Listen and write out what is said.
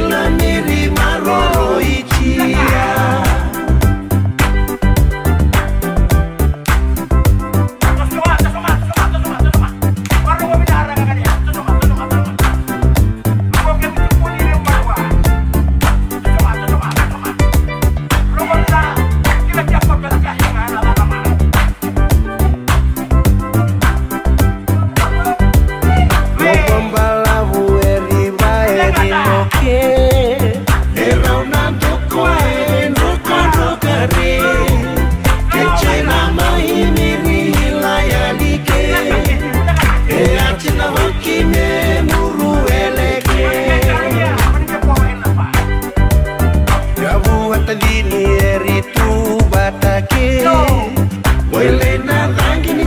you Eri tu batake. Wele na rangi ni